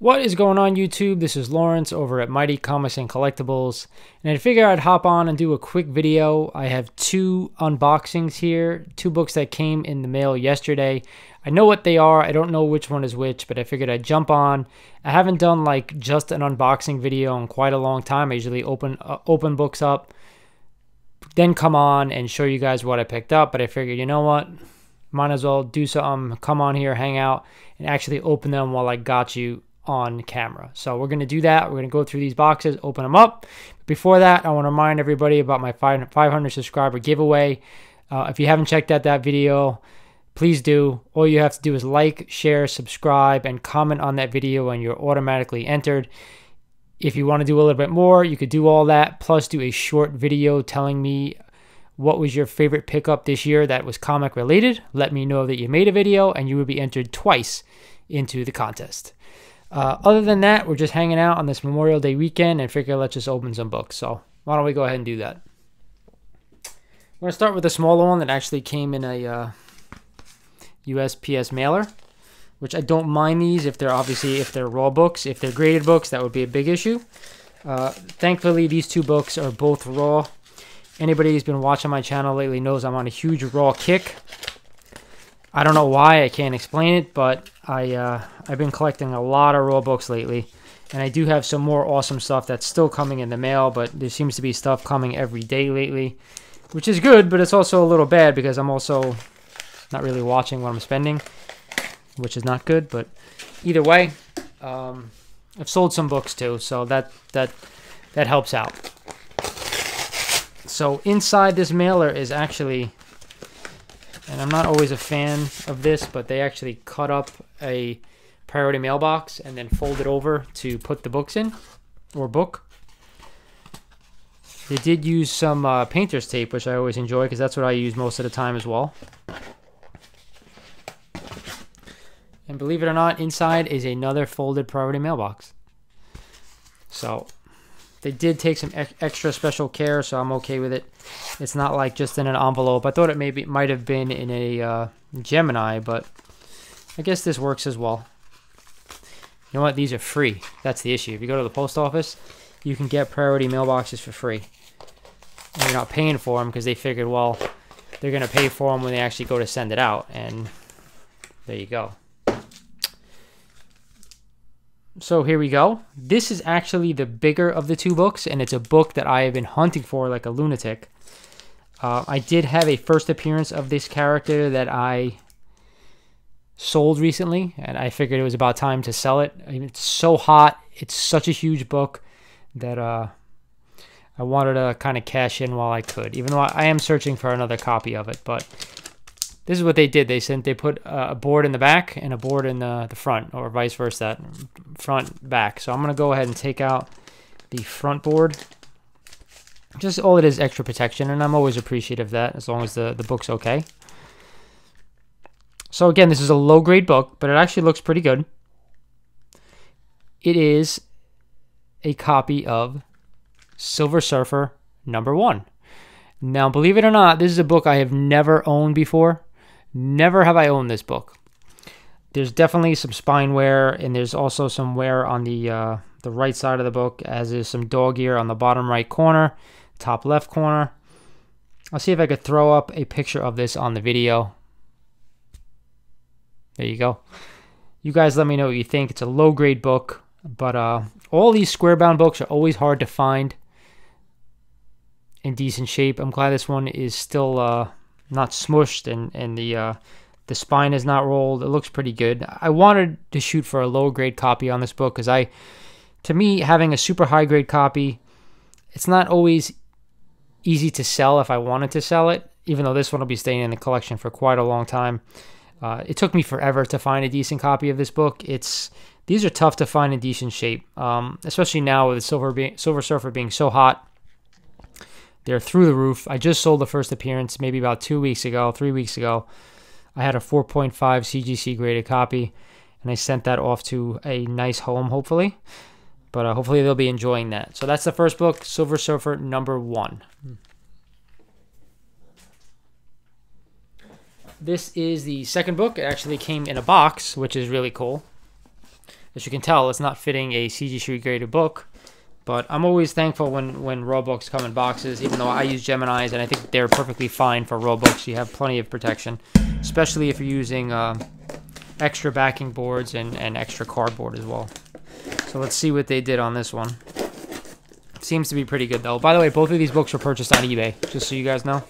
What is going on YouTube? This is Lawrence over at Mighty Comics and Collectibles and I figured I'd hop on and do a quick video. I have two unboxings here, two books that came in the mail yesterday. I know what they are, I don't know which one is which, but I figured I'd jump on. I haven't done like just an unboxing video in quite a long time. I usually open uh, open books up, then come on and show you guys what I picked up, but I figured, you know what? Might as well do something, come on here, hang out, and actually open them while I got you on camera. So we're going to do that. We're going to go through these boxes, open them up. Before that, I want to remind everybody about my 500 subscriber giveaway. Uh, if you haven't checked out that video, please do. All you have to do is like, share, subscribe, and comment on that video, and you're automatically entered. If you want to do a little bit more, you could do all that, plus do a short video telling me what was your favorite pickup this year that was comic related. Let me know that you made a video, and you will be entered twice into the contest. Uh, other than that, we're just hanging out on this Memorial Day weekend and figure let's just open some books. So why don't we go ahead and do that? We're going to start with a smaller one that actually came in a uh, USPS mailer, which I don't mind these if they're obviously, if they're raw books. If they're graded books, that would be a big issue. Uh, thankfully, these two books are both raw. Anybody who's been watching my channel lately knows I'm on a huge raw kick. I don't know why, I can't explain it, but I, uh, I've been collecting a lot of raw books lately. And I do have some more awesome stuff that's still coming in the mail, but there seems to be stuff coming every day lately, which is good, but it's also a little bad because I'm also not really watching what I'm spending, which is not good. But either way, um, I've sold some books too, so that that that helps out. So inside this mailer is actually and I'm not always a fan of this, but they actually cut up a priority mailbox and then fold it over to put the books in, or book. They did use some uh, painter's tape, which I always enjoy because that's what I use most of the time as well. And believe it or not, inside is another folded priority mailbox. So they did take some extra special care, so I'm okay with it. It's not like just in an envelope. I thought it maybe might have been in a uh, Gemini, but I guess this works as well. You know what? These are free. That's the issue. If you go to the post office, you can get priority mailboxes for free. And you're not paying for them because they figured, well, they're going to pay for them when they actually go to send it out. And there you go. So here we go. This is actually the bigger of the two books, and it's a book that I have been hunting for like a lunatic. Uh, I did have a first appearance of this character that I sold recently, and I figured it was about time to sell it. I mean, it's so hot. It's such a huge book that uh, I wanted to kind of cash in while I could, even though I am searching for another copy of it. But this is what they did. They sent they put a board in the back and a board in the, the front, or vice versa, front back. So I'm gonna go ahead and take out the front board. Just all it is extra protection, and I'm always appreciative of that as long as the, the book's okay. So again, this is a low grade book, but it actually looks pretty good. It is a copy of Silver Surfer number one. Now, believe it or not, this is a book I have never owned before. Never have I owned this book. There's definitely some spine wear, and there's also some wear on the uh, the right side of the book, as is some dog ear on the bottom right corner, top left corner. I'll see if I could throw up a picture of this on the video. There you go. You guys let me know what you think. It's a low grade book, but uh, all these square bound books are always hard to find in decent shape. I'm glad this one is still uh, not smushed and and the uh, the spine is not rolled. It looks pretty good. I wanted to shoot for a low grade copy on this book because I, to me, having a super high grade copy, it's not always easy to sell if I wanted to sell it. Even though this one will be staying in the collection for quite a long time, uh, it took me forever to find a decent copy of this book. It's these are tough to find in decent shape, um, especially now with Silver Silver Surfer being so hot. They're through the roof. I just sold the first appearance maybe about two weeks ago, three weeks ago. I had a 4.5 CGC graded copy, and I sent that off to a nice home, hopefully. But uh, hopefully they'll be enjoying that. So that's the first book, Silver Surfer number one. This is the second book. It actually came in a box, which is really cool. as you can tell, it's not fitting a CGC graded book. But I'm always thankful when, when books come in boxes, even though I use Geminis, and I think they're perfectly fine for books. You have plenty of protection, especially if you're using uh, extra backing boards and, and extra cardboard as well. So let's see what they did on this one. Seems to be pretty good, though. By the way, both of these books were purchased on eBay, just so you guys know.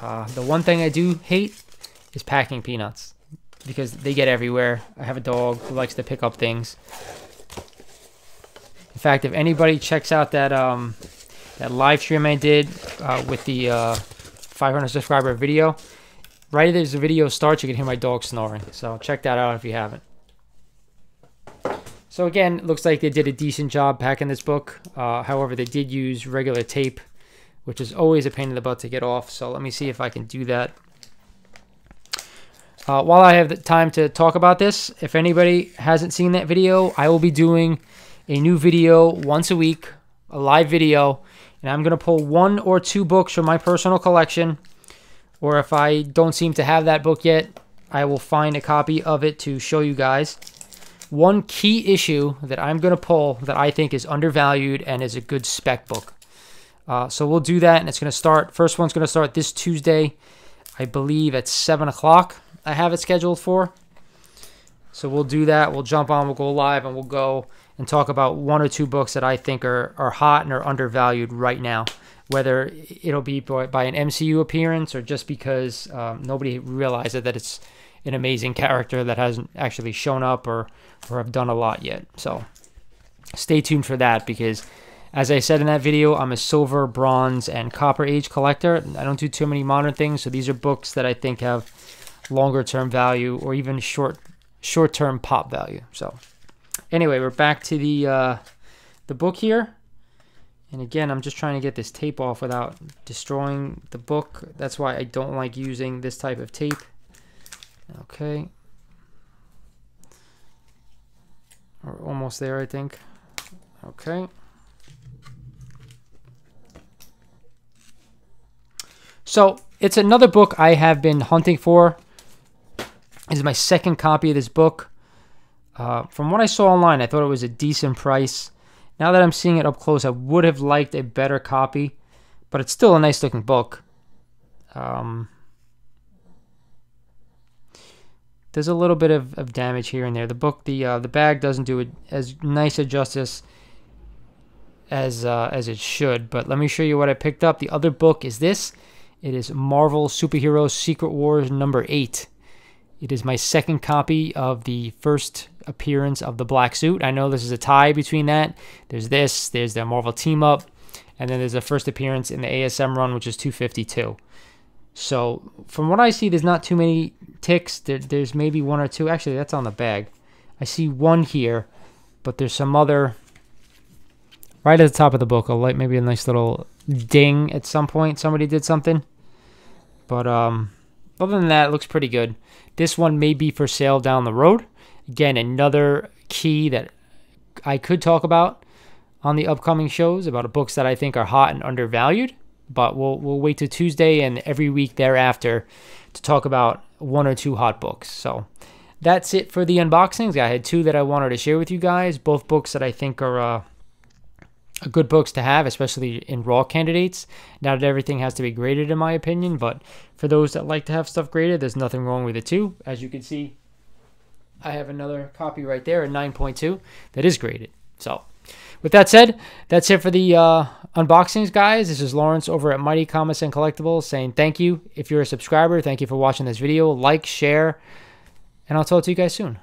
Uh, the one thing I do hate is packing peanuts because they get everywhere. I have a dog who likes to pick up things. In fact, if anybody checks out that um, that live stream I did uh, with the uh, 500 subscriber video, right as the video starts, you can hear my dog snoring. So check that out if you haven't. So again, looks like they did a decent job packing this book. Uh, however, they did use regular tape, which is always a pain in the butt to get off. So let me see if I can do that. Uh, while I have the time to talk about this, if anybody hasn't seen that video, I will be doing a new video once a week, a live video, and I'm going to pull one or two books from my personal collection. Or if I don't seem to have that book yet, I will find a copy of it to show you guys one key issue that I'm going to pull that I think is undervalued and is a good spec book. Uh, so we'll do that, and it's going to start. First one's going to start this Tuesday, I believe at 7 o'clock. I have it scheduled for. So we'll do that. We'll jump on, we'll go live, and we'll go and talk about one or two books that I think are, are hot and are undervalued right now. Whether it'll be by, by an MCU appearance or just because um, nobody realized that it's an amazing character that hasn't actually shown up or or have done a lot yet. So stay tuned for that because as I said in that video, I'm a silver, bronze, and copper age collector. I don't do too many modern things, so these are books that I think have longer term value or even short short term pop value. So anyway, we're back to the uh, the book here. And again, I'm just trying to get this tape off without destroying the book. That's why I don't like using this type of tape. Okay. We're almost there, I think. Okay. So it's another book I have been hunting for. This is my second copy of this book. Uh, from what I saw online, I thought it was a decent price. Now that I'm seeing it up close, I would have liked a better copy, but it's still a nice looking book. Um, there's a little bit of, of damage here and there. The book, the uh, the bag doesn't do it as nice a justice as uh, as it should. But let me show you what I picked up. The other book is this. It is Marvel Superheroes Secret Wars number eight. It is my second copy of the first appearance of the black suit. I know this is a tie between that. There's this. There's the Marvel team up, and then there's the first appearance in the ASM run, which is 252. So from what I see, there's not too many ticks. There, there's maybe one or two. Actually, that's on the bag. I see one here, but there's some other right at the top of the book. A light, maybe a nice little ding at some point. Somebody did something. But um, other than that, it looks pretty good. This one may be for sale down the road. Again, another key that I could talk about on the upcoming shows about books that I think are hot and undervalued. But we'll we'll wait till Tuesday and every week thereafter to talk about one or two hot books. So that's it for the unboxings. I had two that I wanted to share with you guys. Both books that I think are uh, good books to have, especially in raw candidates. Not that everything has to be graded, in my opinion, but for those that like to have stuff graded, there's nothing wrong with it too. As you can see, I have another copy right there, a 9.2, that is graded. So with that said, that's it for the uh, unboxings, guys. This is Lawrence over at Mighty Comics and Collectibles saying thank you. If you're a subscriber, thank you for watching this video. Like, share, and I'll talk to you guys soon.